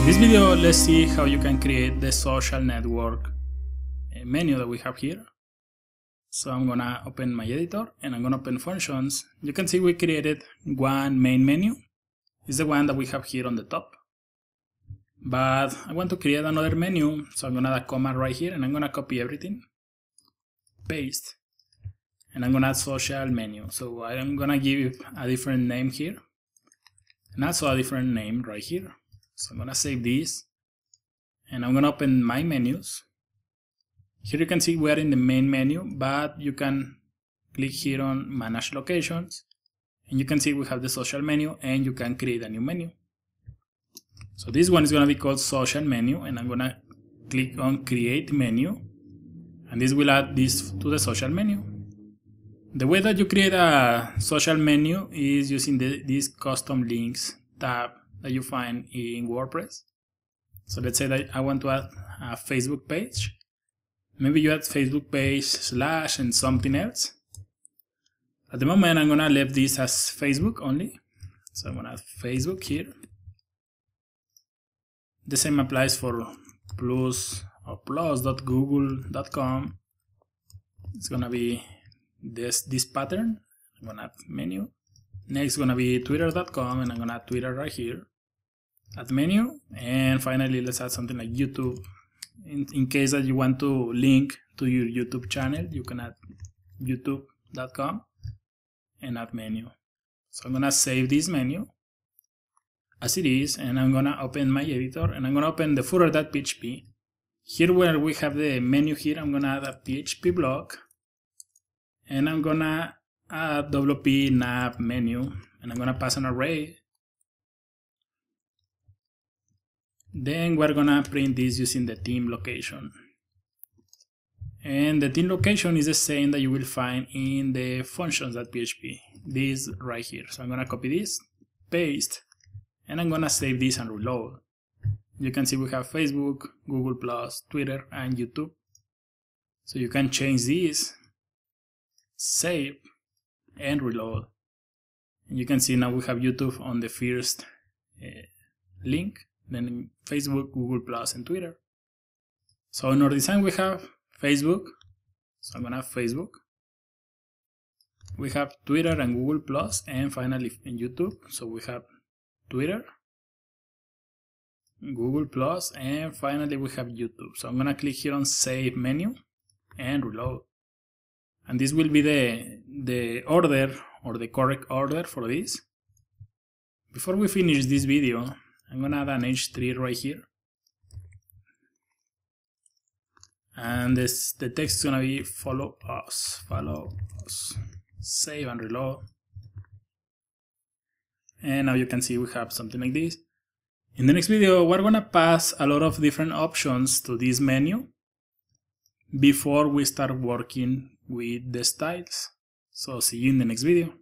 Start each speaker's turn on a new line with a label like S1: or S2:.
S1: In this video, let's see how you can create the social network uh, menu that we have here. So I'm gonna open my editor and I'm gonna open functions. You can see we created one main menu. It's the one that we have here on the top. But I want to create another menu, so I'm gonna add a command right here and I'm gonna copy everything, paste, and I'm gonna add social menu. So I'm gonna give a different name here, and also a different name right here. So I'm gonna save this, and I'm gonna open my menus. Here you can see we are in the main menu, but you can click here on manage locations, and you can see we have the social menu, and you can create a new menu. So this one is going to be called social menu and I'm going to click on create menu and this will add this to the social menu. The way that you create a social menu is using the, this custom links tab that you find in WordPress. So let's say that I want to add a Facebook page. Maybe you add Facebook page slash and something else. At the moment I'm to leave this as Facebook only. So I'm to add Facebook here the same applies for plus or plus.google.com it's gonna be this this pattern i'm gonna add menu next gonna be twitter.com and i'm gonna add twitter right here add menu. And finally let's add something like youtube. In, in case that you want to link to your youtube channel you can add youtube.com and add menu. So i'm gonna save this menu as it is and I'm gonna open my editor and I'm gonna open the footer.php here where we have the menu here I'm gonna add a PHP block and I'm gonna add WP nav menu and I'm gonna pass an array then we're gonna print this using the theme location and the theme location is the same that you will find in the functions.php this right here so I'm gonna copy this paste and I'm gonna save this and reload. You can see we have Facebook, Google+, Twitter, and YouTube. So you can change this, save, and reload. And you can see now we have YouTube on the first uh, link, then Facebook, Google+, and Twitter. So in our design we have Facebook, so I'm gonna have Facebook. We have Twitter and Google+, and finally in YouTube, so we have Twitter, Google Plus, and finally we have YouTube. So I'm gonna click here on Save Menu and reload. And this will be the, the order or the correct order for this. Before we finish this video, I'm gonna add an H3 right here. And this the text is gonna be follow us, follow us, save and reload and now you can see we have something like this. In the next video, we're gonna pass a lot of different options to this menu before we start working with the styles. So see you in the next video.